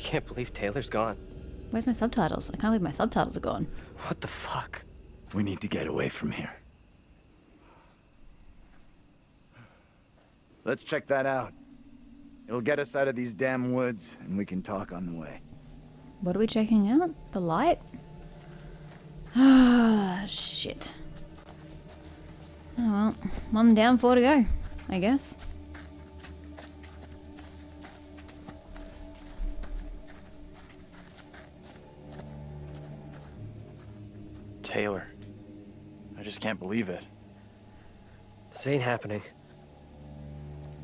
can't believe Taylor's gone. Where's my subtitles? I can't believe my subtitles are gone. What the fuck? We need to get away from here. Let's check that out. It'll get us out of these damn woods, and we can talk on the way. What are we checking out? The light? Ah, shit. Oh well, one down, four to go, I guess. Taylor. I just can't believe it. This ain't happening.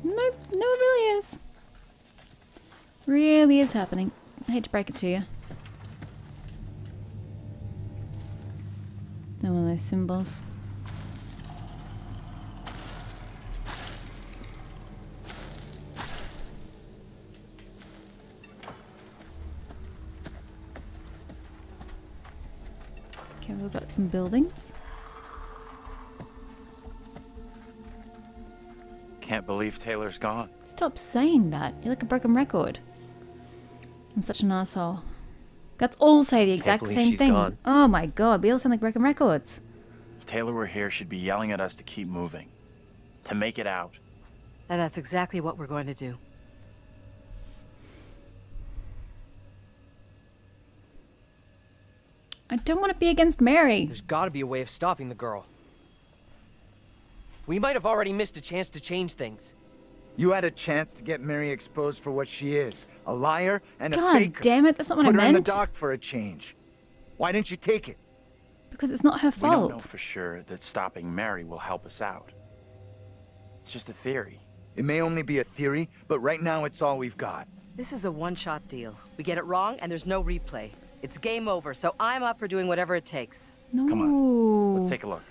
No, no, it really is. Really is happening. I hate to break it to you. No one of those symbols. We've got some buildings. Can't believe Taylor's gone. Stop saying that. You're like a broken record. I'm such an asshole. Let's all say the exact believe same she's thing. gone. Oh my god, we all sound like broken records. If Taylor were here, she'd be yelling at us to keep moving. To make it out. And that's exactly what we're going to do. I don't want to be against Mary. There's gotta be a way of stopping the girl. We might have already missed a chance to change things. You had a chance to get Mary exposed for what she is. A liar and a faker. God damn it, that's not what Put I her in the dock for a change. Why didn't you take it? Because it's not her fault. We don't know for sure that stopping Mary will help us out. It's just a theory. It may only be a theory, but right now it's all we've got. This is a one-shot deal. We get it wrong, and there's no replay. It's game over, so I'm up for doing whatever it takes. No. Come on, Let's take a look.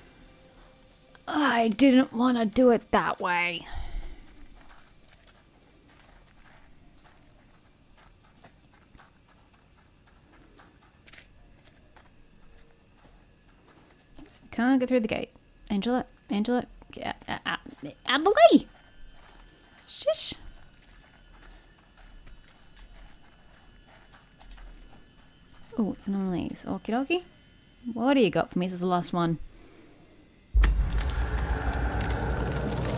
I didn't want to do it that way. Yes, we can't get through the gate. Angela, Angela, get out, out, out of the way! Shush! Oh, it's none of these. Okie dokie. What do you got for me? This is the last one.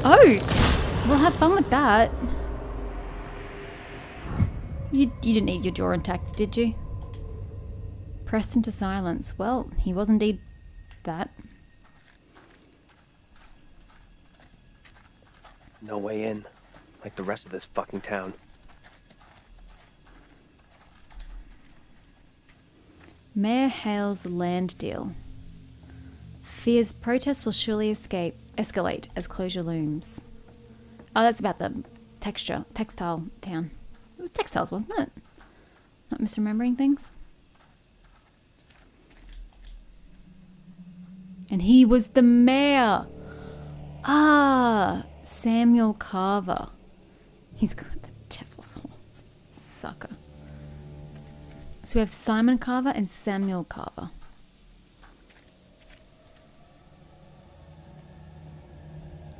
Oh! We'll have fun with that. You, you didn't need your jaw intact, did you? Pressed into silence. Well, he was indeed that. No way in. Like the rest of this fucking town. Mayor Hale's land deal. Fears protests will surely escape escalate as closure looms. Oh, that's about the texture textile town. It was textiles, wasn't it? Not misremembering things. And he was the mayor. Ah, Samuel Carver. He's got the devil's horns. Sucker. So we have Simon Carver and Samuel Carver.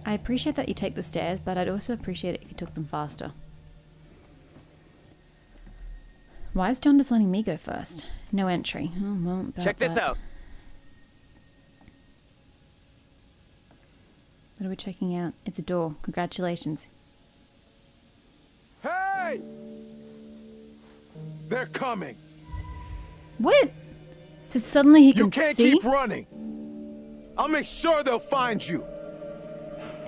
I appreciate that you take the stairs, but I'd also appreciate it if you took them faster. Why is John just letting me go first? No entry. Oh, well, Check this that. out. What are we checking out? It's a door. Congratulations. Hey! They're coming. What? So suddenly he You can can't keep running. I'll make sure they'll find you.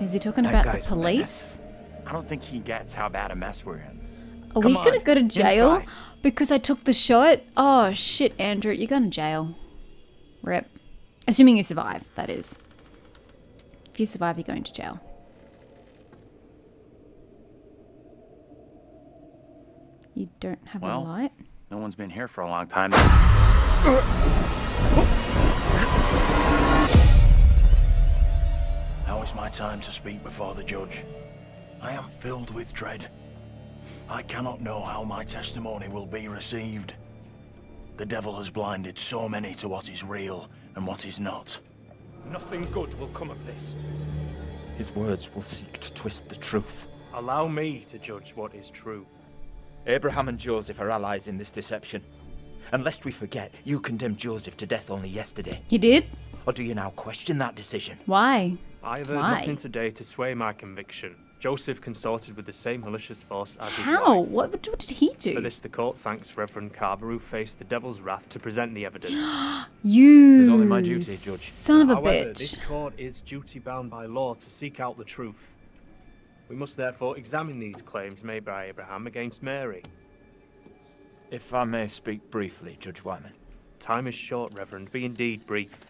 Is he talking That about the guy's a menace. police? I don't think he gets how bad a mess we're in. Are Come we gonna on, go to jail inside. because I took the shot? Oh shit, Andrew, you're going to jail. Rip. Assuming you survive, that is. If you survive, you're going to jail. You don't have a light? No one's been here for a long time. Now is my time to speak before the judge. I am filled with dread. I cannot know how my testimony will be received. The devil has blinded so many to what is real and what is not. Nothing good will come of this. His words will seek to twist the truth. Allow me to judge what is true. Abraham and Joseph are allies in this deception. And lest we forget, you condemned Joseph to death only yesterday. You did? Or do you now question that decision? Why? I've heard Why? nothing today to sway my conviction. Joseph consorted with the same malicious force as his How? What, what did he do? For this, the court thanks Reverend Carver, who faced the devil's wrath to present the evidence. You It is only my duty, Judge. son of a However, bitch. this court is duty bound by law to seek out the truth. We must therefore examine these claims made by Abraham against Mary. If I may speak briefly, Judge Wyman. Time is short, Reverend. Be indeed brief.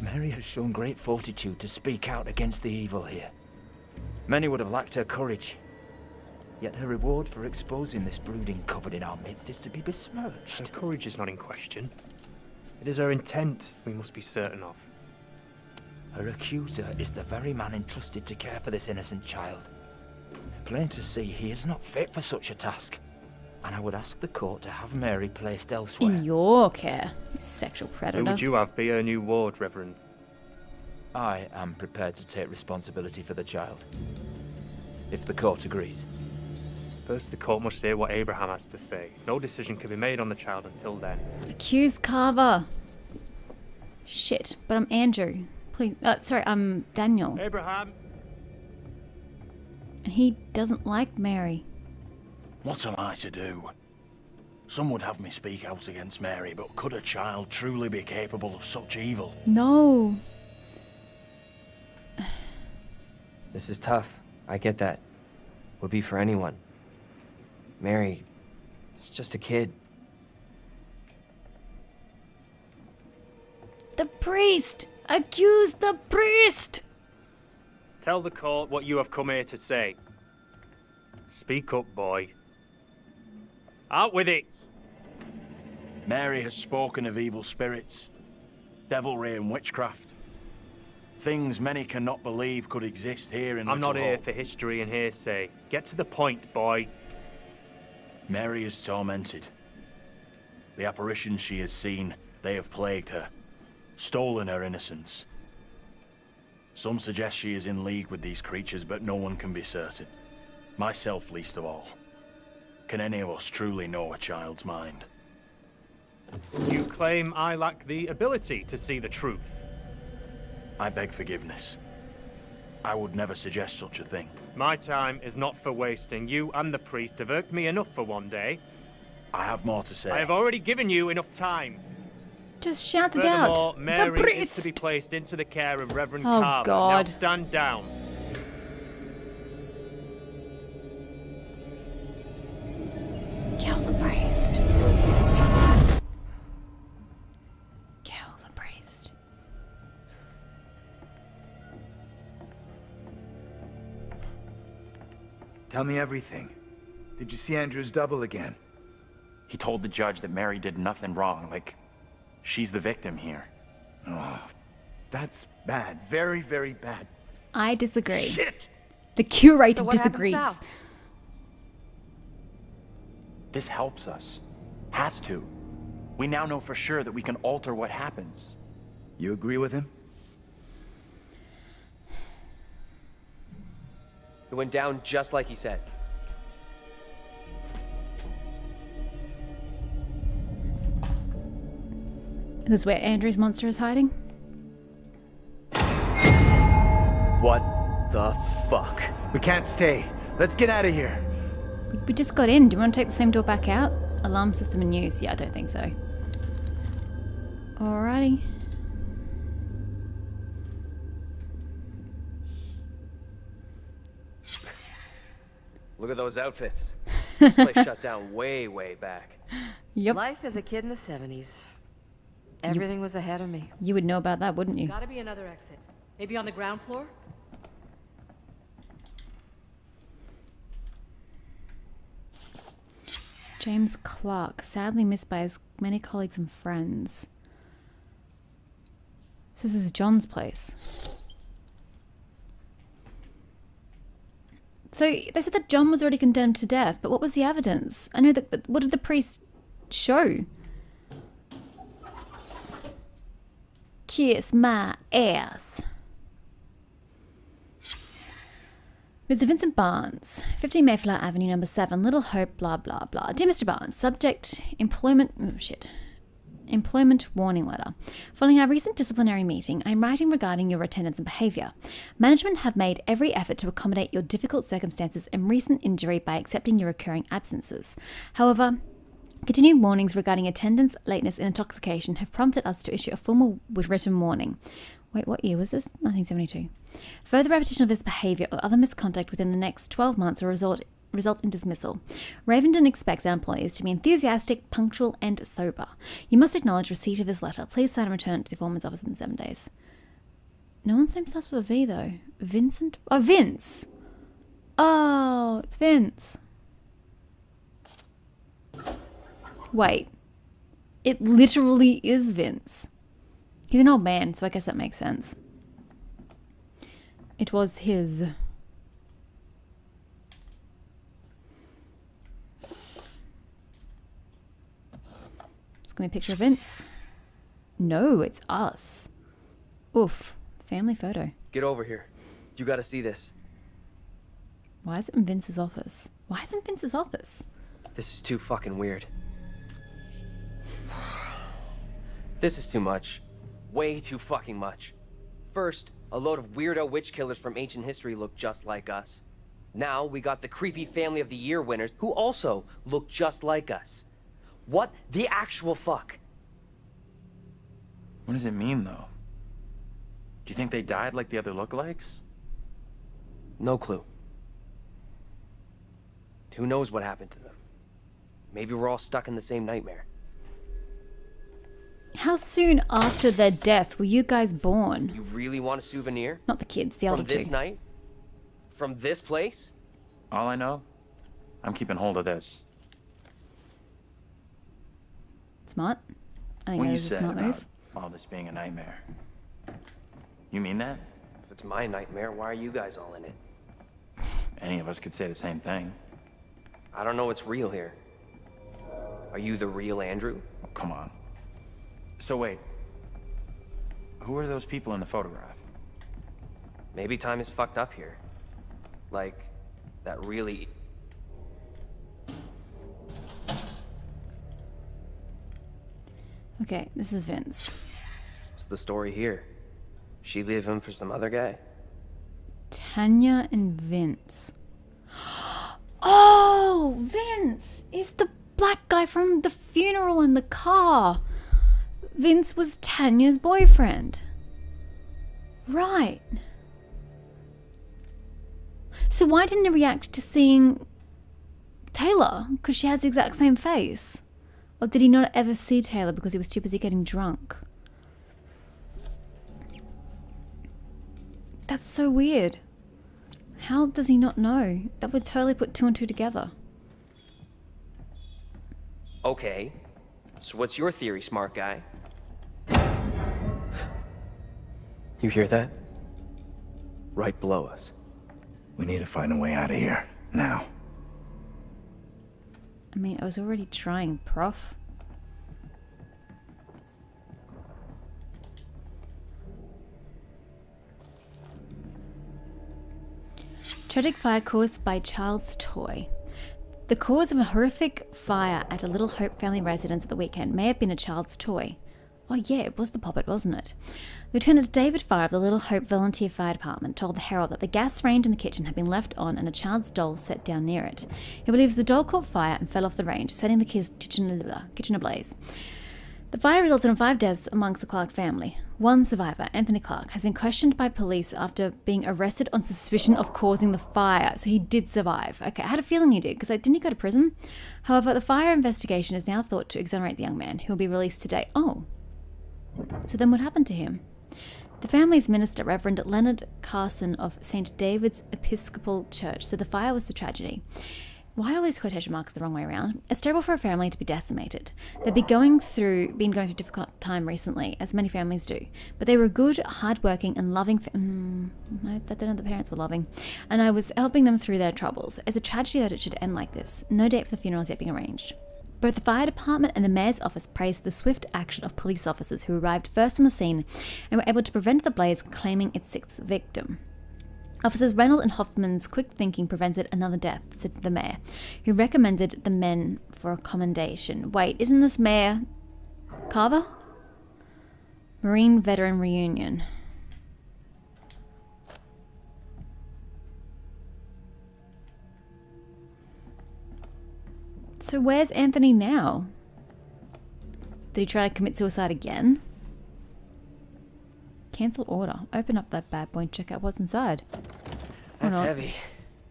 Mary has shown great fortitude to speak out against the evil here. Many would have lacked her courage. Yet her reward for exposing this brooding coven in our midst is to be besmirched. Her courage is not in question. It is her intent we must be certain of. Her accuser is the very man entrusted to care for this innocent child. Plain to see, he is not fit for such a task. And I would ask the court to have Mary placed elsewhere. In your care, you sexual predator. Who would you have be her new ward, Reverend? I am prepared to take responsibility for the child. If the court agrees. First, the court must hear what Abraham has to say. No decision can be made on the child until then. Accuse Carver. Shit, but I'm Andrew. Please, uh, sorry, I'm Daniel. Abraham! And he doesn't like Mary. What am I to do? Some would have me speak out against Mary, but could a child truly be capable of such evil? No. This is tough. I get that. Would be for anyone. Mary, it's just a kid. The priest! Accuse the priest! Tell the court what you have come here to say. Speak up, boy. Out with it! Mary has spoken of evil spirits, devilry and witchcraft. Things many cannot believe could exist here in I'm Little not here Hope. for history and hearsay. Get to the point, boy. Mary is tormented. The apparitions she has seen, they have plagued her, stolen her innocence. Some suggest she is in league with these creatures, but no one can be certain. Myself least of all. Can any of us truly know a child's mind? You claim I lack the ability to see the truth. I beg forgiveness. I would never suggest such a thing. My time is not for wasting. You and the priest have irked me enough for one day. I have more to say. I have already given you enough time. Just shout it Furthermore, out. Mary the is to be priest! placed into the care of Reverend Oh, Carver. God. Now stand down. Kill the priest. Kill the priest. Tell me everything. Did you see Andrew's double again? He told the judge that Mary did nothing wrong, like she's the victim here. Oh, that's bad. Very, very bad. I disagree. Shit! The curator So disagrees. This helps us. Has to. We now know for sure that we can alter what happens. You agree with him? It went down just like he said. This is where Andrew's monster is hiding? What the fuck? We can't stay. Let's get out of here. We, we just got in. Do you want to take the same door back out? Alarm system in use. Yeah, I don't think so. Alrighty. Look at those outfits. This place shut down way, way back. Yep. Life as a kid in the 70s. Everything was ahead of me. You would know about that, wouldn't you? There's Gotta be another exit. Maybe on the ground floor? James Clark, sadly missed by his many colleagues and friends. So this is John's place. So they said that John was already condemned to death, but what was the evidence? I know that, but what did the priest show? Kiss my ass. Mr. Vincent Barnes, 15 Mayflower Avenue, number 7, Little Hope, blah, blah, blah. Dear Mr. Barnes, subject employment. Oh, shit. Employment warning letter. Following our recent disciplinary meeting, I am writing regarding your attendance and behaviour. Management have made every effort to accommodate your difficult circumstances and recent injury by accepting your recurring absences. However, Continued warnings regarding attendance, lateness, and intoxication have prompted us to issue a formal written warning. Wait, what year was this? 1972. Further repetition of this behaviour or other misconduct within the next 12 months will result, result in dismissal. Ravenden expects our employees to be enthusiastic, punctual, and sober. You must acknowledge receipt of this letter. Please sign and return it to the foreman's office within seven days. No one's name starts with a V, though. Vincent? Oh, Vince! Oh, it's Vince. Wait. It literally is Vince. He's an old man, so I guess that makes sense. It was his. It's gonna be a picture of Vince. No, it's us. Oof. Family photo. Get over here. You gotta see this. Why is it in Vince's office? Why is it in Vince's office? This is too fucking weird. This is too much. Way too fucking much. First, a load of weirdo witch killers from ancient history look just like us. Now we got the creepy Family of the Year winners who also look just like us. What the actual fuck? What does it mean, though? Do you think they died like the other lookalikes? No clue. Who knows what happened to them? Maybe we're all stuck in the same nightmare. How soon after their death were you guys born? You really want a souvenir? Not the kids, the From older this two. night? From this place? All I know, I'm keeping hold of this. Smart. I think What that you is a smart about move. all this being a nightmare. You mean that? If it's my nightmare, why are you guys all in it? Any of us could say the same thing. I don't know what's real here. Are you the real Andrew? Oh, come on. So wait. Who are those people in the photograph? Maybe time is fucked up here. Like, that really... Okay, this is Vince. What's the story here? She leave him for some other guy? Tanya and Vince. Oh, Vince is the black guy from the funeral in the car. Vince was Tanya's boyfriend. Right. So why didn't he react to seeing Taylor? Because she has the exact same face. Or did he not ever see Taylor because he was too busy getting drunk? That's so weird. How does he not know? That would totally put two and two together. Okay. So what's your theory, smart guy? You hear that? Right below us. We need to find a way out of here. Now. I mean, I was already trying, prof. Tragic fire caused by child's toy. The cause of a horrific fire at a Little Hope family residence at the weekend may have been a child's toy. Oh, yeah, it was the poppet, wasn't it? Lieutenant David Fire of the Little Hope Volunteer Fire Department told the Herald that the gas range in the kitchen had been left on and a child's doll set down near it. He believes the doll caught fire and fell off the range, setting the kitchen, kitchen ablaze. The fire resulted in five deaths amongst the Clark family. One survivor, Anthony Clark, has been questioned by police after being arrested on suspicion of causing the fire. So he did survive. Okay, I had a feeling he did because didn't he go to prison? However, the fire investigation is now thought to exonerate the young man, who will be released today. Oh, so then what happened to him? The family's minister, Reverend Leonard Carson of St. David's Episcopal Church, said the fire was a tragedy. Why are all these quotation marks the wrong way around? It's terrible for a family to be decimated. They've been going through, been going through a difficult time recently, as many families do. But they were good, hardworking, and loving. Fa- mm, I don't know the parents were loving, and I was helping them through their troubles. It's a tragedy that it should end like this. No date for the funeral has yet been arranged. Both the fire department and the mayor's office praised the swift action of police officers who arrived first on the scene and were able to prevent the blaze claiming its sixth victim. Officers Reynolds and Hoffman's quick thinking prevented another death, said the mayor, who recommended the men for a commendation. Wait, isn't this Mayor Carver? Marine Veteran Reunion. So where's Anthony now? Did he try to commit suicide again? Cancel order. Open up that bad boy and check out what's inside. That's not? heavy.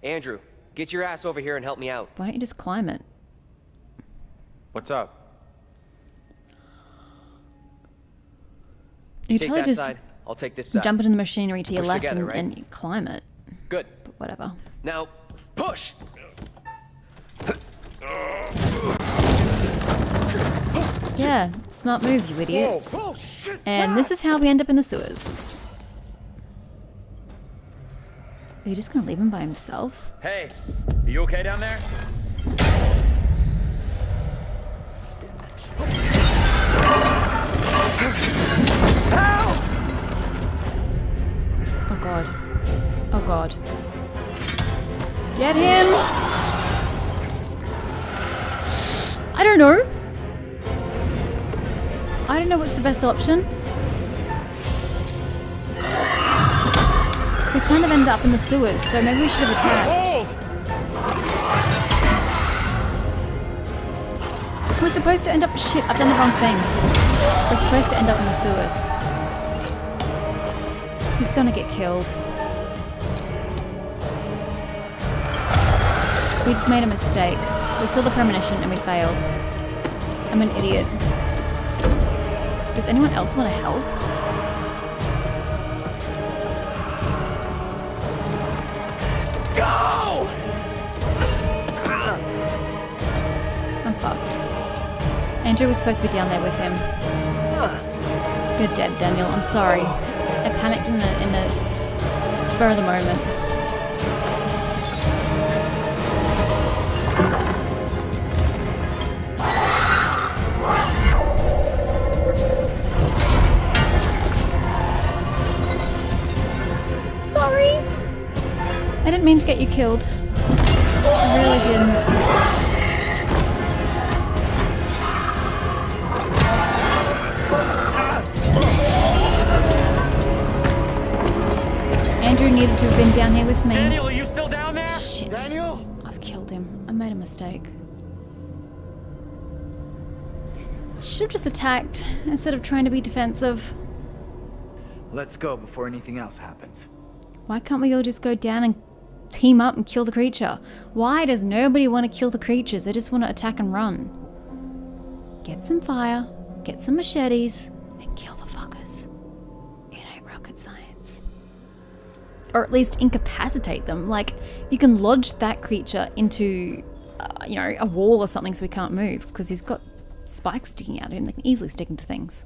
Andrew, get your ass over here and help me out. Why don't you just climb it? What's up? You take totally that just side. I'll take this side. jump into the machinery to your left together, and, right? and climb it. Good. But whatever. Now, push. Yeah, smart move, you idiots. And this is how we end up in the sewers. Are you just gonna leave him by himself? Hey, are you okay down there? Oh god. Oh god. Get him! I don't know. I don't know what's the best option. We kind of end up in the sewers, so maybe we should have attacked. We're supposed to end up. Shit, I've done the wrong thing. We're supposed to end up in the sewers. He's gonna get killed. We made a mistake. We saw the premonition and we failed. I'm an idiot. Does anyone else want to help? Go! I'm fucked. Andrew was supposed to be down there with him. You're dead, Daniel. I'm sorry. I panicked in the in the spur of the moment. Didn't mean to get you killed. I really didn't. Andrew needed to have been down here with me. Daniel, are you still down there? Shit. Daniel? I've killed him. I made a mistake. Should have just attacked instead of trying to be defensive. Let's go before anything else happens. Why can't we all just go down and team up and kill the creature? Why does nobody want to kill the creatures? They just want to attack and run. Get some fire, get some machetes, and kill the fuckers. It ain't rocket science. Or at least incapacitate them. Like, you can lodge that creature into, uh, you know, a wall or something so he can't move because he's got spikes sticking out of him. They can easily stick into things.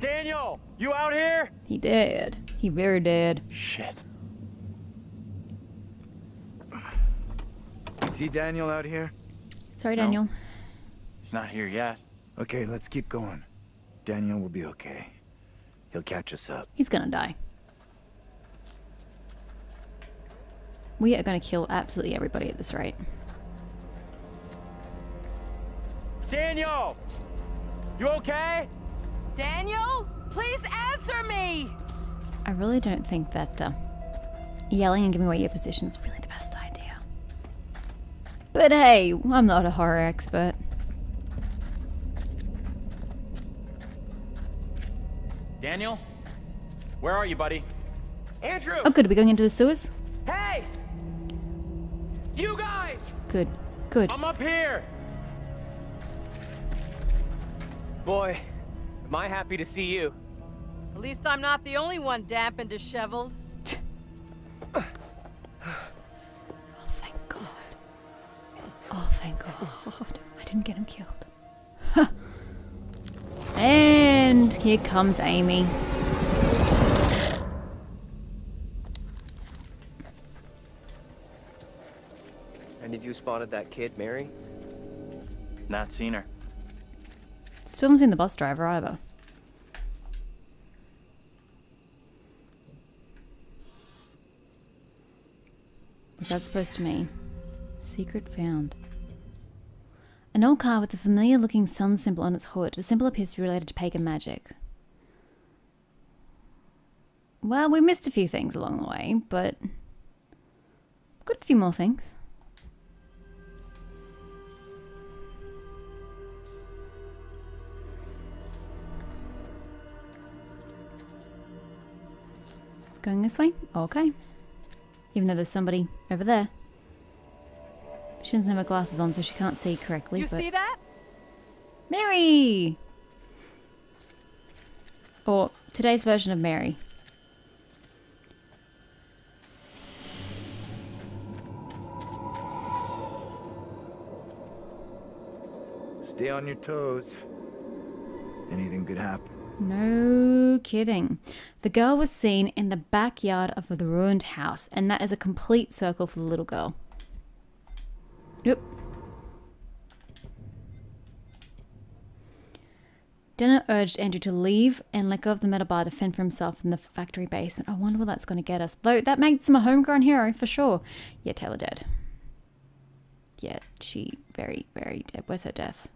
Daniel, you out here? He did. He very did. Shit. See Daniel out here? Sorry, No. Daniel. He's not here yet. Okay, let's keep going. Daniel will be okay. He'll catch us up. He's gonna die. We are gonna kill absolutely everybody at this rate. Daniel! You okay? Daniel, please answer me! I really don't think that uh, yelling and giving away your position is really the best idea. But hey, I'm not a horror expert. Daniel? Where are you, buddy? Andrew! Oh, good. Are we going into the sewers? Hey! You guys! Good. Good. I'm up here! Boy, am I happy to see you. At least I'm not the only one damp and disheveled. Get him killed. Huh. And here comes Amy. Any of you spotted that kid, Mary? Not seen her. Still haven't seen the bus driver either. What's that supposed to mean? Secret found. An old car with a familiar looking sun symbol on its hood. The symbol appears to be related to pagan magic. Well, we missed a few things along the way, but got a few more things. Going this way? Okay. Even though there's somebody over there. She doesn't have her glasses on, so she can't see correctly. You but... see that? Mary! Or today's version of Mary. Stay on your toes. Anything could happen. No kidding. The girl was seen in the backyard of the ruined house, and that is a complete circle for the little girl. Yep. Urged Andrew to leave and let go of the metal bar to fend for himself in the factory basement. I wonder where that's going to get us. Though that makes him a homegrown hero for sure. Yeah, Taylor dead. Yeah, she very, very dead. Where's her death?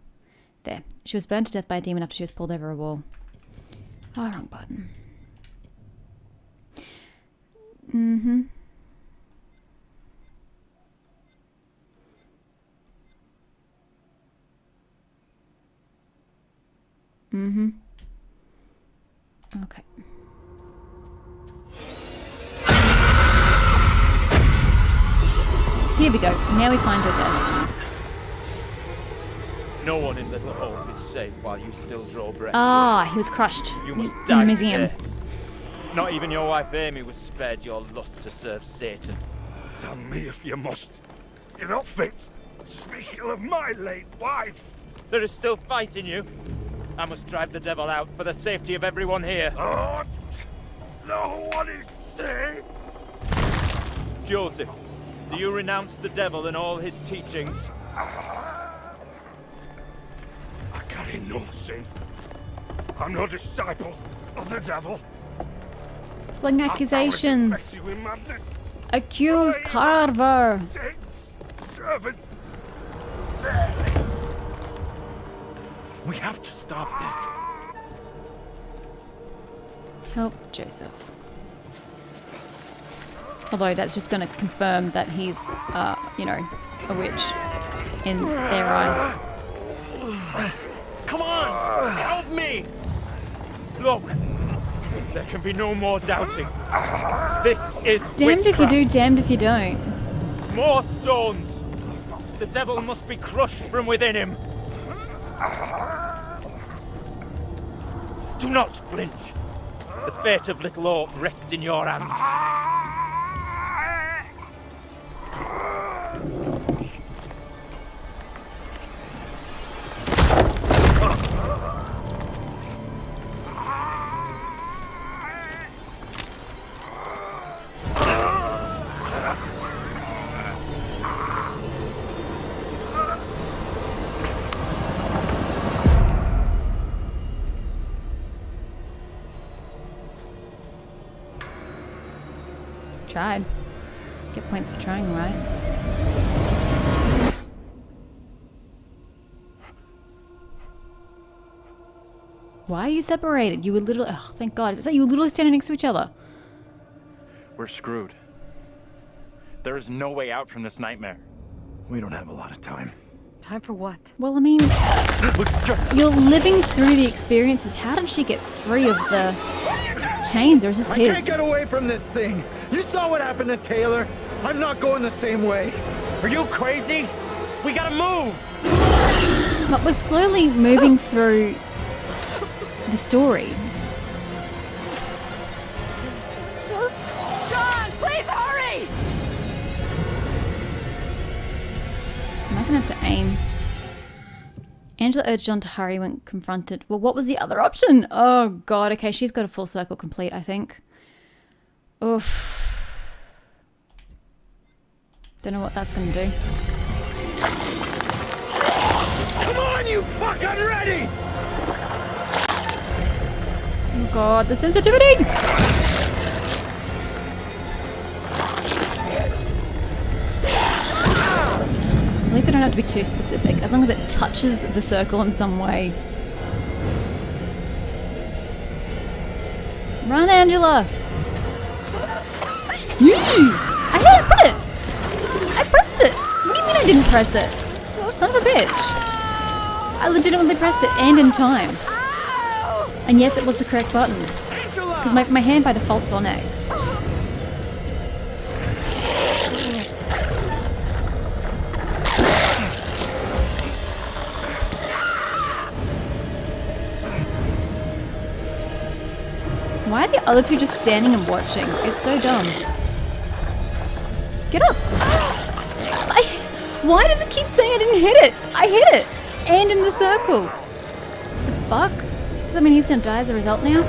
There. She was burned to death by a demon after she was pulled over a wall. Oh, wrong button. Mm-hmm. Mm-hmm. Okay. Here we go. Now we find her death. No one in Little Hope is safe while you still draw breath. Ah, he was crushed. You in must the die museum. today. Not even your wife Amy was spared your lust to serve Satan. Damn me if you must. You're not fit. Speaking of my late wife. There is still fight in you. I must drive the devil out for the safety of everyone here. Oh, no one is safe. Joseph, do you renounce the devil and all his teachings? I carry no sin. I'm no disciple of the devil. Fling accusations. Accuse Carver. Saints, servants. We have to stop this. Help Joseph. Although that's just going to confirm that he's, uh, you know, a witch in their eyes. Come on! Help me! Look, there can be no more doubting. This is Damned if you do, damned if you don't. More stones! The devil must be crushed from within him. Do not flinch. The fate of Little Hope rests in your hands. Separated? You were literally. Oh, thank God. It was like you were literally standing next to each other. We're screwed. There is no way out from this nightmare. We don't have a lot of time. Time for what? Well, I mean, you're living through the experiences. How did she get free of the chains, or is this I his? can't get away from this thing. You saw what happened to Taylor. I'm not going the same way. Are you crazy? We gotta move! But we're slowly moving through the story. John, please hurry! Am I gonna have to aim? Angela urged John to hurry when confronted. Well, what was the other option? Oh god, okay, she's got a full circle complete, I think. Oof. Don't know what that's gonna do. Come on, you fucking ready! God, the sensitivity! At least I don't have to be too specific, as long as it touches the circle in some way. Run, Angela! I hit it! Put it! I pressed it! What do you mean I didn't press it? Son of a bitch! I legitimately pressed it and in time. And yes, it was the correct button. Because my, my hand by default's on X. Why are the other two just standing and watching? It's so dumb. Get up! I, why does it keep saying I didn't hit it? I hit it! And in the circle! The fuck? Does that mean he's gonna die as a result now?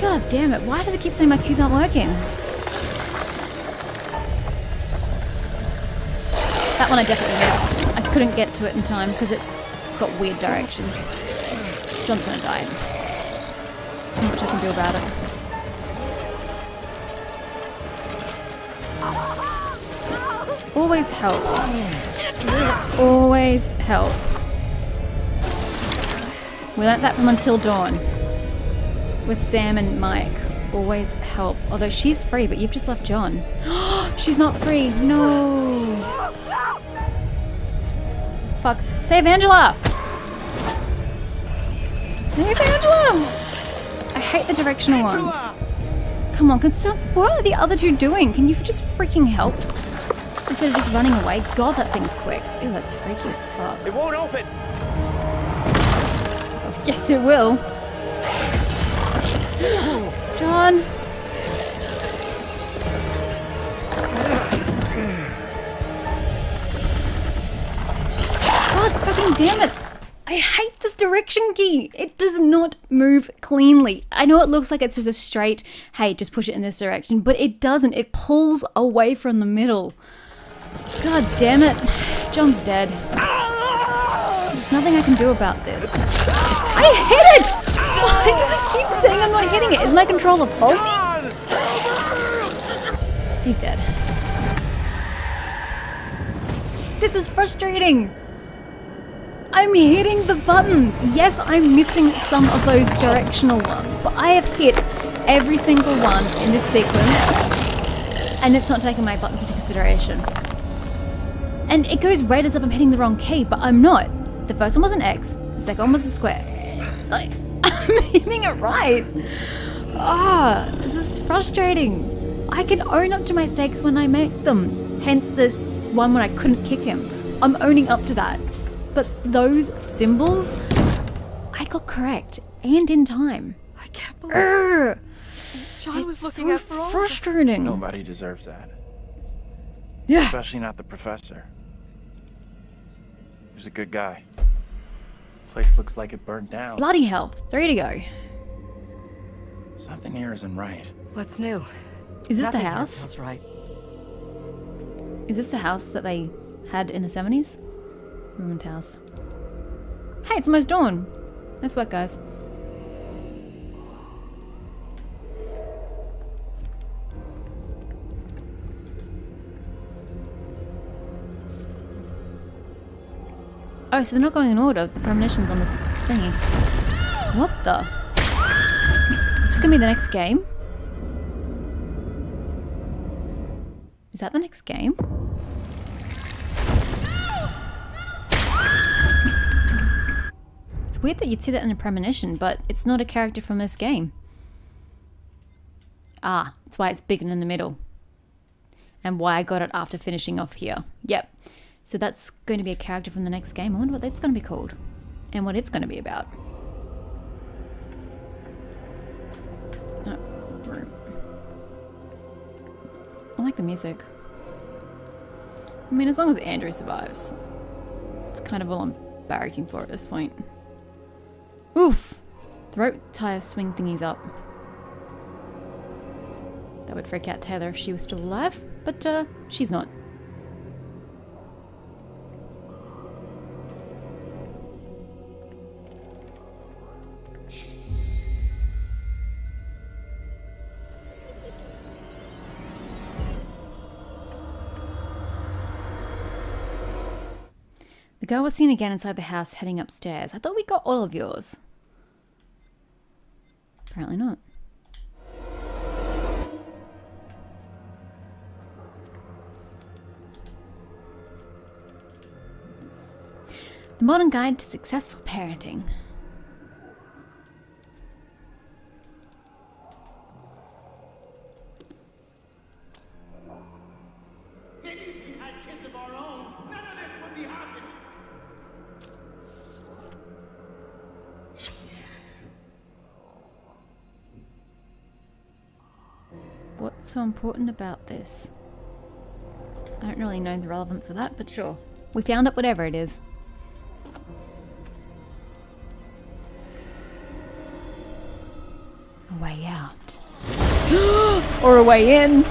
God damn it, why does it keep saying my cues aren't working? That one I definitely missed. I couldn't get to it in time because it, it's got weird directions. John's gonna die. Not much I can do about it. Always help. Always help. We learnt that from Until Dawn. With Sam and Mike. Always help. Although she's free, but you've just left John. she's not free. No. Fuck. Save Angela! Save Angela! I hate the directional ones. Come on, can some. What are the other two doing? Can you just freaking help? Instead of just running away. God, that thing's quick. Ew, that's freaky as fuck. It won't open. Yes, it will. John. God fucking damn it. I hate this direction key. It does not move cleanly. I know it looks like it's just a straight, hey, just push it in this direction, but it doesn't. It pulls away from the middle. God damn it. John's dead. There's nothing I can do about this. I hit it! Why does it keep saying I'm not hitting it? Is my controller faulty? He's dead. This is frustrating. I'm hitting the buttons. Yes, I'm missing some of those directional ones, but I have hit every single one in this sequence, and it's not taking my buttons into consideration. And it goes right as if I'm hitting the wrong key, but I'm not. The first one was an X, the second one was a square. Like, I'm hitting it right. Ah, this is frustrating. I can own up to my mistakes when I make them. Hence the one when I couldn't kick him. I'm owning up to that. But those symbols, I got correct and in time. I can't believe Urgh. John was It's looking so out for all frustrating. Nobody deserves that. Yeah. Especially not the professor. He's a good guy. Place looks like it burned down. Bloody hell. Three to go. Something here isn't right. What's new? Is this the Nothing here house? That's right. Is this the house that they had in the 70s? Ruined house. Hey, it's almost dawn. Nice work, guys. Oh, so they're not going in order. The premonition's on this thingy. What the? Is this gonna be the next game? Is that the next game? It's weird that you'd see that in a premonition, but it's not a character from this game. Ah, that's why it's bigger in the middle. And why I got it after finishing off here. Yep. So that's going to be a character from the next game. I wonder what that's going to be called. And what it's going to be about. Room. I like the music. I mean, as long as Andrew survives. It's kind of all I'm barracking for at this point. Oof! The rope tire swing thingies up. That would freak out Taylor if she was still alive, but uh, she's not. Girl was seen again inside the house heading upstairs. I thought we got all of yours. Apparently not. The Modern Guide to Successful Parenting. Important about this? I don't really know the relevance of that, but sure. We found it, whatever it is. A way out. or a way in.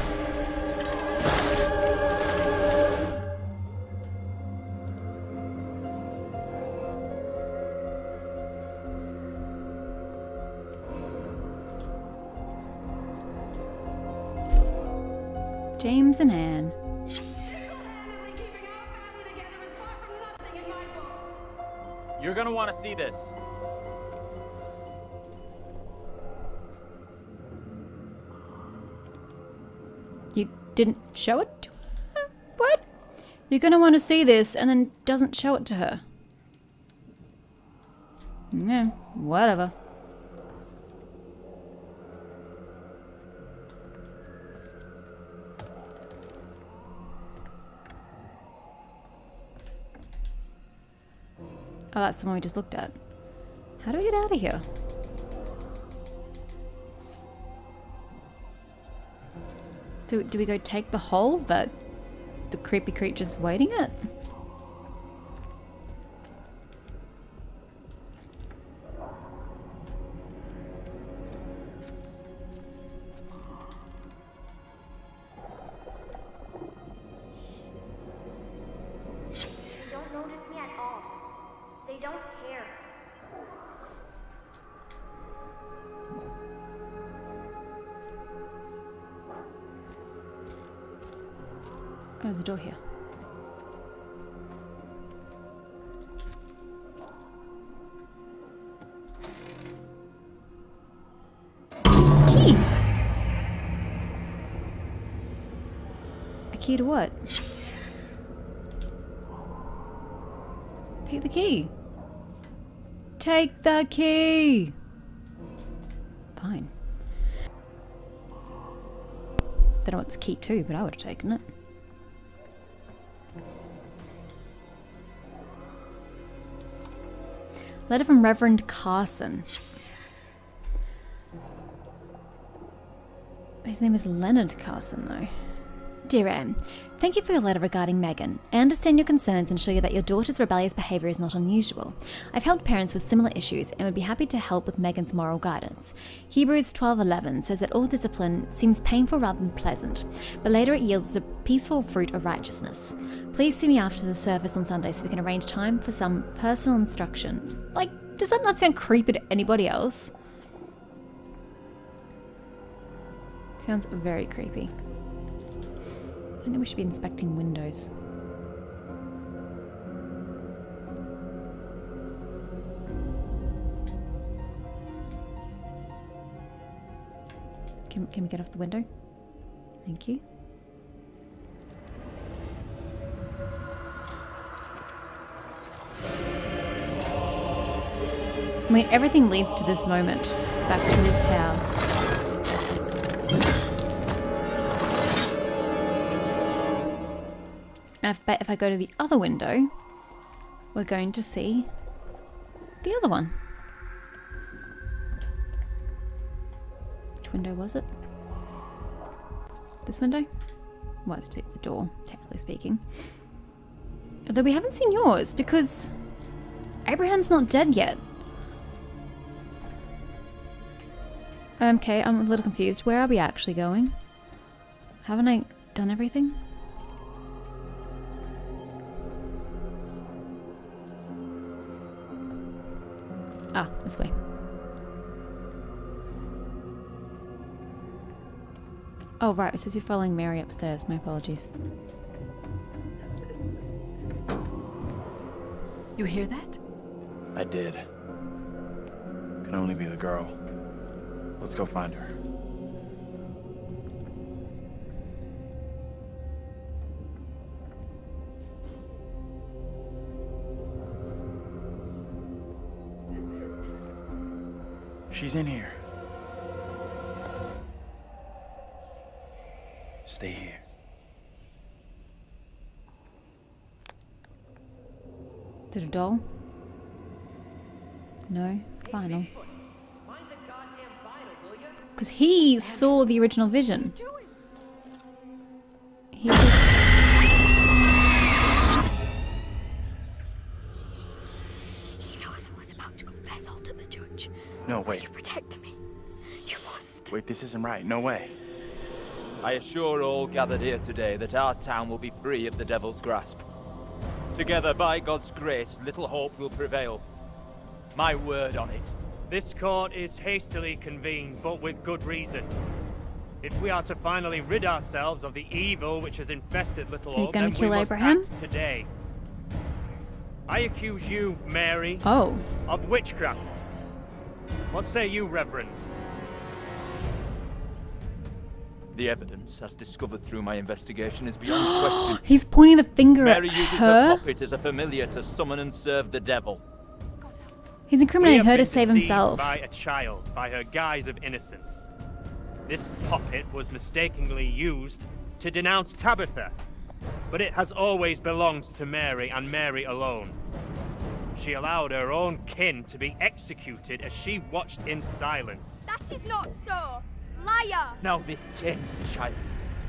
You're gonna want to see this and then doesn't show it to her. Yeah, whatever. Oh, that's the one we just looked at. How do we get out of here? Do, do we go take the hole that the creepy creature's waiting at? To what? Take the key. Take the key! Fine. Don't know what the key to, but I would have taken it. Letter from Reverend Carson. His name is Leonard Carson, though. Dear Anne, thank you for your letter regarding Megan. I understand your concerns and show you that your daughter's rebellious behaviour is not unusual. I've helped parents with similar issues and would be happy to help with Megan's moral guidance. Hebrews 12:11 says that all discipline seems painful rather than pleasant, but later it yields the peaceful fruit of righteousness. Please see me after the service on Sunday so we can arrange time for some personal instruction. Like, does that not sound creepy to anybody else? Sounds very creepy. I think we should be inspecting windows. Can, can we get off the window? Thank you. I mean, everything leads to this moment. Back to this house. And if, if I go to the other window, we're going to see the other one. Which window was it? This window? Well, it's the door, technically speaking. Although we haven't seen yours because Abraham's not dead yet. Okay, I'm a little confused. Where are we actually going? Haven't I done everything? Ah, this way. Oh, right, so you're following Mary upstairs. My apologies. You hear that? I did. Can only be the girl. Let's go find her. She's in here. Stay here. Did a doll? No? Final. Because he saw the original vision. This isn't right. No way. I assure all gathered here today that our town will be free of the Devil's grasp. Together, by God's grace, little hope will prevail. My word on it. This court is hastily convened, but with good reason. If we are to finally rid ourselves of the evil which has infested Little Are you Hope, then kill we must Abraham? act today. I accuse you, Mary, Oh. of witchcraft. What say you, Reverend? The evidence, as discovered through my investigation, is beyond question. He's pointing the finger Mary at uses her. her puppet as a familiar to summon and serve the devil. He's incriminating her to been save deceived himself. By a child, by her guise of innocence. This puppet was mistakenly used to denounce Tabitha, but it has always belonged to Mary and Mary alone. She allowed her own kin to be executed as she watched in silence. That is not so. Liar! Now this tainted child,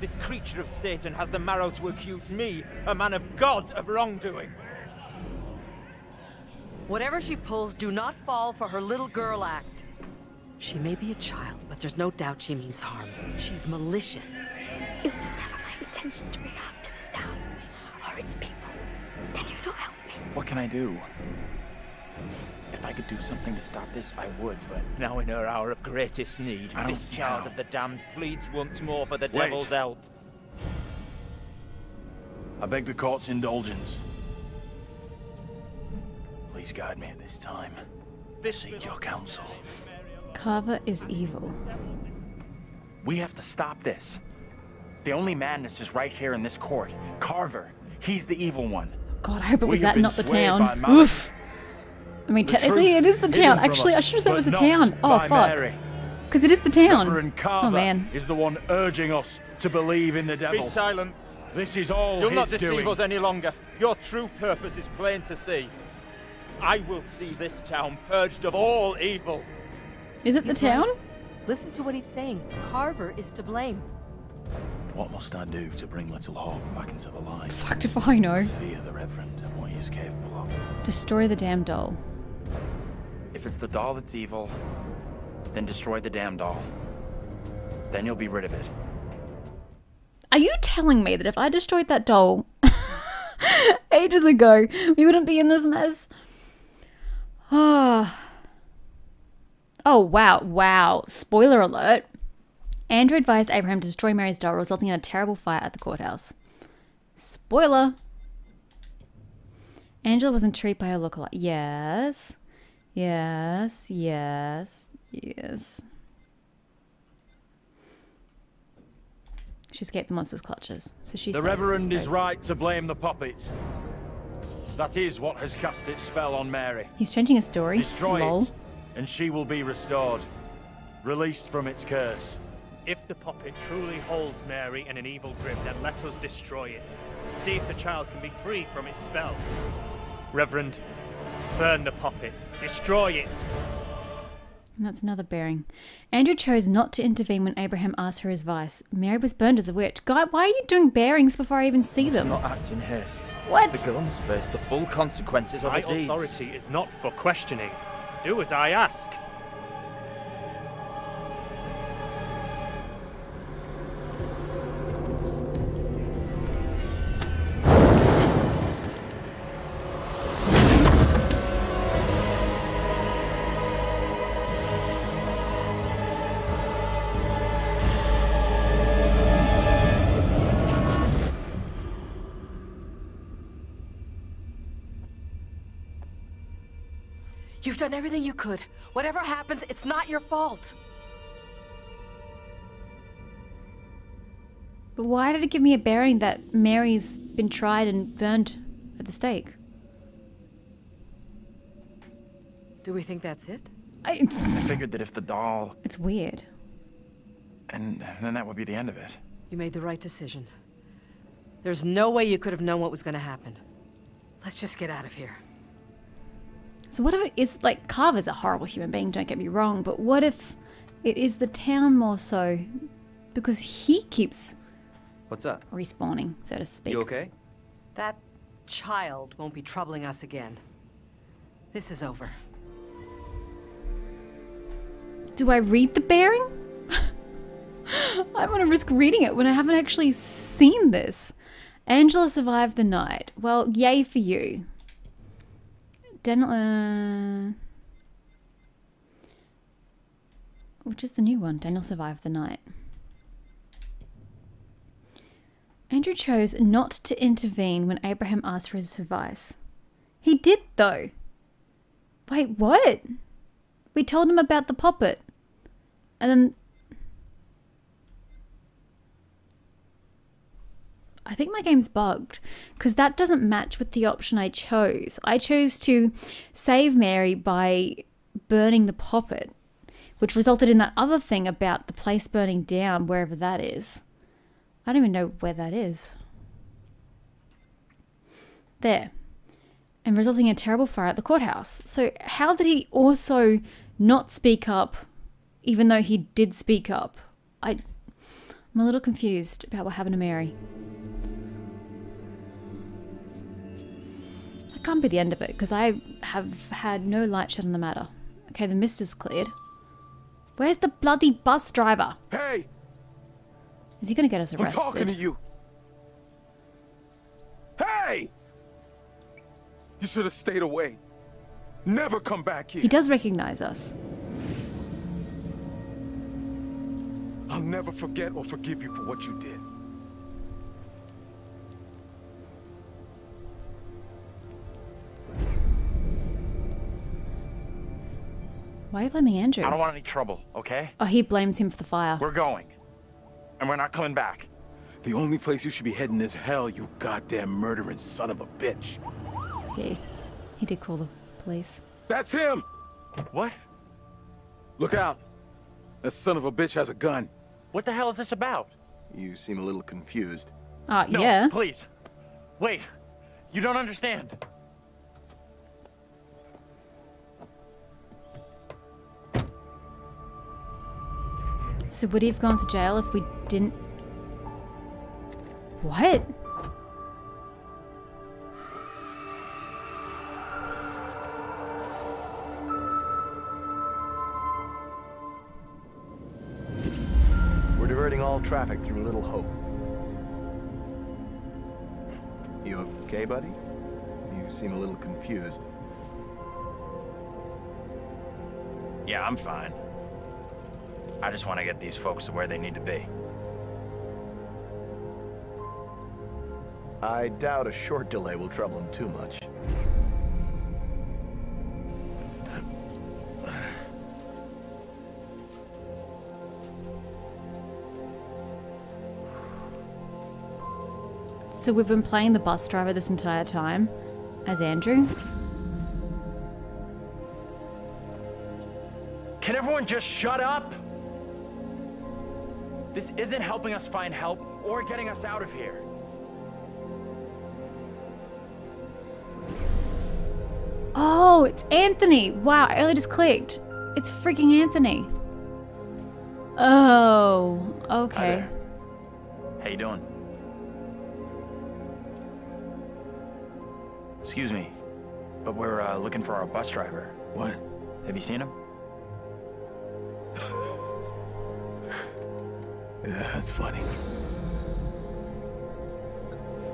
this creature of Satan has the marrow to accuse me, a man of God, of wrongdoing. Whatever she pulls, do not fall for her little girl act. She may be a child, but there's no doubt she means harm. She's malicious. It was never my intention to bring harm to this town or its people. Can you not help me? What can I do? If I could do something to stop this, I would, but Now in her hour of greatest need, this child how. of the damned pleads once more for the Wait. devil's help. I beg the court's indulgence. Please guide me at this time. This Seek your counsel. Carver is evil. we have to stop this. The only madness is right here in this court. Carver, he's the evil one. God, I hope it was have that, not the town. malice. Oof. I mean, technically, it is the town. from Actually, I should have said it was the town. Oh, fuck. Because it is the town. Reverend Oh, Carver man. is the one urging us to believe in the devil. Be silent. This is all You'll not deceive doing. us any longer. Your true purpose is plain to see. I will see this town purged of all evil. Is it the He's town? right. Listen to what he's saying. Carver is to blame. What must I do to bring Little Hope back into the light? Fucked if I know. Fear the Reverend and what he is capable of. Destroy the damn doll. If it's the doll that's evil, then destroy the damn doll. Then you'll be rid of it. Are you telling me that if I destroyed that doll ages ago, we wouldn't be in this mess? Ah. oh, wow. Wow. Spoiler alert. Andrew advised Abraham to destroy Mary's doll, resulting in a terrible fire at the courthouse. Spoiler. Angela was intrigued by her lookalike. Yes. Yes. Yes. Yes. She escaped the monster's clutches, so she's the safe Reverend is right to blame the puppet. That is what has cast its spell on Mary. He's changing his story. Destroy Lol. it, and she will be restored, released from its curse. If the puppet truly holds Mary in an evil grip, then let us destroy it. See if the child can be free from its spell. Reverend, burn the puppet. Destroy it. And that's another bearing. Andrew chose not to intervene when Abraham asked for his advice. Mary was burned as a witch. Guy, why are you doing bearings before I even see them? Not act in haste. What? The girl must face the full consequences of My her deeds. authority is not for questioning. Do as I ask. You've done everything you could. Whatever happens, it's not your fault. But why did it give me a bearing that Mary's been tried and burned at the stake? Do we think that's it? I, I figured that if the doll... It's weird. And then that would be the end of it. You made the right decision. There's no way you could have known what was going to happen. Let's just get out of here. So what if it is like Carver's a horrible human being, don't get me wrong, but what if it is the town more so because he keeps What's up? respawning, so to speak. You okay? That child won't be troubling us again. This is over. Do I read the bearing? I want to risk reading it when I haven't actually seen this. Angela survived the night. Well, yay for you. Den uh, which is the new one? Daniel survived the night. Andrew chose not to intervene when Abraham asked for his advice. He did, though. Wait, what? We told him about the puppet. And then. I think my game's bugged because that doesn't match with the option I chose. I chose to save Mary by burning the puppet, which resulted in that other thing about the place burning down, wherever that is. I don't even know where that is. There. And resulting in a terrible fire at the courthouse. So, how did he also not speak up, even though he did speak up? I, I'm a little confused about what happened to Mary. Can't be the end of it, because I have had no light shed on the matter. Okay, the mist is cleared. Where's the bloody bus driver? Hey! Is he gonna get us arrested? I'm talking to you. Hey! You should have stayed away. Never come back here. He does recognize us. I'll never forget or forgive you for what you did. Why are you blaming Andrew? I don't want any trouble, okay? Oh, he blames him for the fire. We're going. And we're not coming back. The only place you should be heading is hell, you goddamn murdering son of a bitch. Yeah, he did call the police. That's him! What? Look out. That son of a bitch has a gun. What the hell is this about? You seem a little confused. Uh, no, yeah. please. Wait. You don't understand. So would he have gone to jail if we didn't... What? We're diverting all traffic through Little Hope. You okay, buddy? You seem a little confused. Yeah, I'm fine. I just want to get these folks to where they need to be. I doubt a short delay will trouble him too much. So we've been playing the bus driver this entire time as Andrew? Can everyone just shut up? This isn't helping us find help or getting us out of here. Oh, it's Anthony. Wow, I only just clicked. It's freaking Anthony. Oh, okay. How you doing? Excuse me, but we're uh, looking for our bus driver. What? Have you seen him? Yeah, that's funny.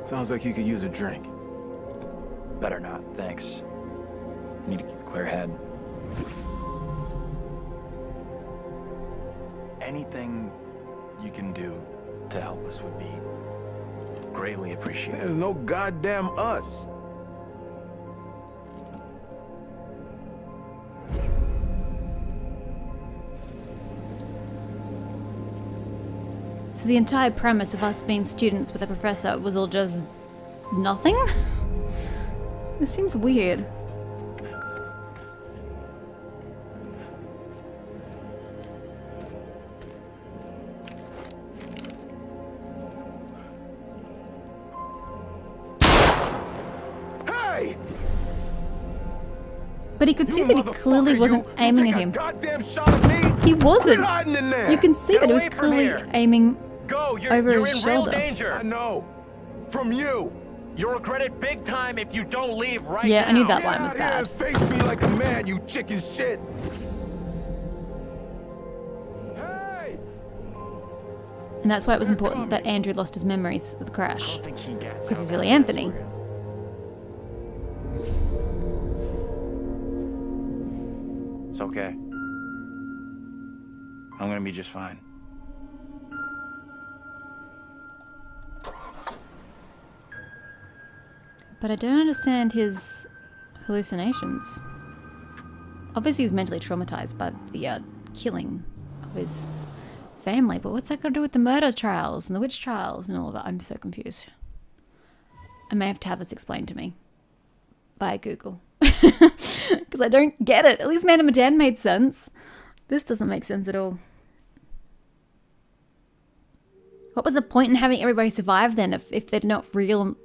Sounds like you could use a drink. Better not, thanks. I need to keep a clear head. Anything you can do to help us would be greatly appreciated. There's no goddamn us. The entire premise of us being students with a professor was all just nothing? This seems weird. Hey! But he could see that he clearly wasn't aiming at him. At! He wasn't. Quit hiding in there. You can see Get that he was clearly aiming Go, you're, over you're his in real shoulder. danger. I know. From you. You'll regret it big time if you don't leave right Yeah, now. I knew that Get line was bad. and face me like a man, you chicken shit. Hey! And that's why it was important that Andrew lost his memories of the crash. don't he Because he's really Anthony. It's okay. I'm gonna be just fine. But I don't understand his hallucinations. Obviously, he's mentally traumatized by the uh, killing of his family, but what's that got to do with the murder trials and the witch trials and all of that? I'm so confused. I may have to have this explained to me by Google. Because I don't get it. At least Man of Medan made sense. This doesn't make sense at all. What was the point in having everybody survive then if, if they're not real?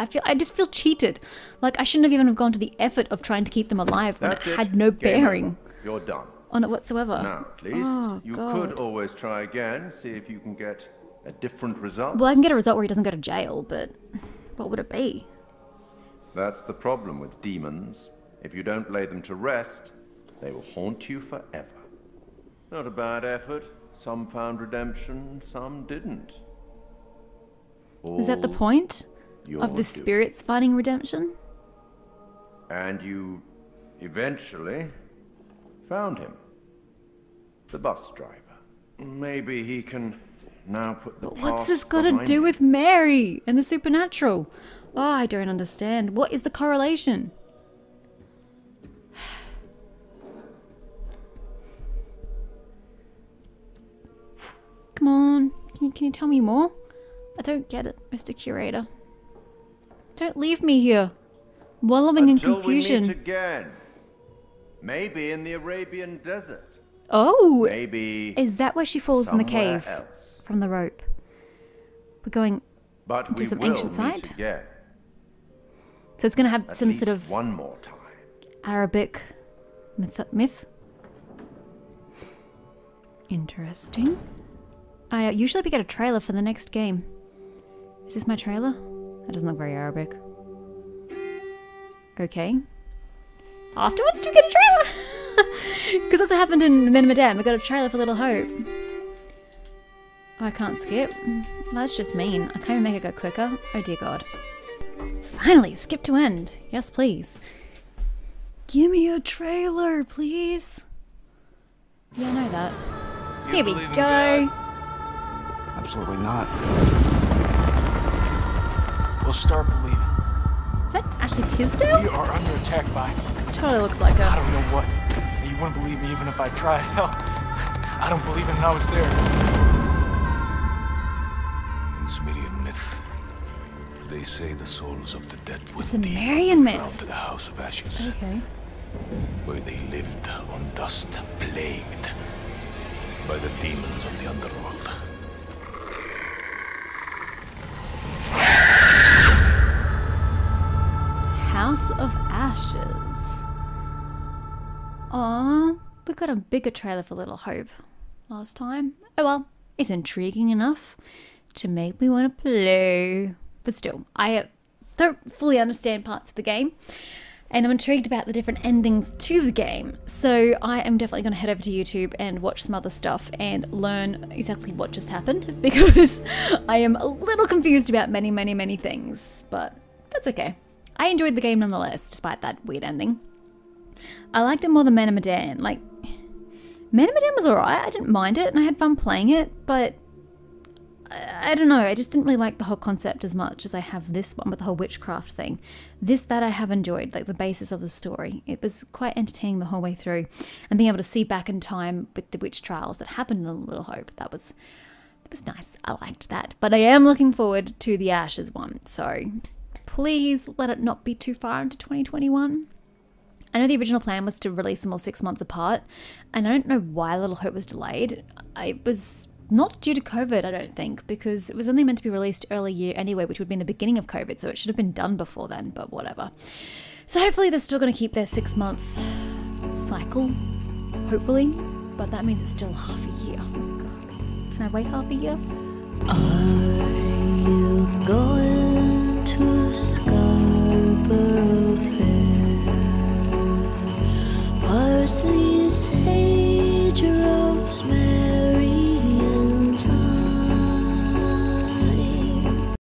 I feel I just feel cheated. Like I shouldn't have even have gone to the effort of trying to keep them alive when That's it had no bearing. You're done. on it whatsoever. Now, at least Oh, you God. could always try again, see if you can get a different result. Well, I can get a result where he doesn't go to jail, but what would it be? That's the problem with demons. If you don't lay them to rest, they will haunt you forever. Not a bad effort. Some found redemption, some didn't. Is that the point of the doing. spirits finding redemption? And you eventually found him. The bus driver. Maybe he can now put the But what's this got to do with Mary and the supernatural? Oh, I don't understand. What is the correlation? Come on. Can you, can you tell me more? I don't get it, Mr. Curator. Don't leave me here. Wallowing in Until confusion. we meet again. Maybe in the Arabian desert. Oh! Maybe Is that where she falls in the cave? else. From the rope. We're going But into we some ancient site? Yeah. So it's going to have At some sort of one more time. Arabic myth. myth? Interesting. I uh, usually we get a trailer for the next game. Is this my trailer? That doesn't look very Arabic. Okay. Afterwards, do we get a trailer? Because that's what happened in Men Medan. We got a trailer for Little Hope. Oh, I can't skip. That's just mean. I can't even make it go quicker. Oh dear God. Finally, skip to end. Yes, please. Give me a trailer, please. Yeah, I know that. Here we go. Absolutely not. We'll start believing. Is that Ashley Tisdale? We are under attack by. Totally looks like I don't know what. You wouldn't believe me even if I tried. Hell, I don't believe it and I was there. In Sumerian myth, they say the souls of the dead would It's a Marian down to the House of Ashes, Okay. where they lived on dust, plagued by the demons of the underworld. House of Ashes. Aw, we got a bigger trailer for Little Hope last time. Oh well, it's intriguing enough to make me want to play. But still, I uh, don't fully understand parts of the game. And I'm intrigued about the different endings to the game. So I am definitely going to head over to YouTube and watch some other stuff and learn exactly what just happened because I am a little confused about many, many, many things. But that's okay. I enjoyed the game nonetheless, despite that weird ending. I liked it more than Man of Medan. Like, Man of Medan was alright. I didn't mind it and I had fun playing it, but I, don't know. I just didn't really like the whole concept as much as I have this one with the whole witchcraft thing. This, that I have enjoyed, like the basis of the story. It was quite entertaining the whole way through. And being able to see back in time with the witch trials that happened in Little Hope, that was it was nice. I liked that. But I am looking forward to the Ashes one. So please let it not be too far into 2021. I know the original plan was to release them all six months apart, and I don't know why Little Hope was delayed. It was not due to COVID, I don't think, because it was only meant to be released early year anyway, which would be in the beginning of COVID, so it should have been done before then, but whatever. So hopefully they're still going to keep their six month cycle, hopefully, but that means it's still half a year. Oh. Can I wait half a year? I Parsley, sage, rose.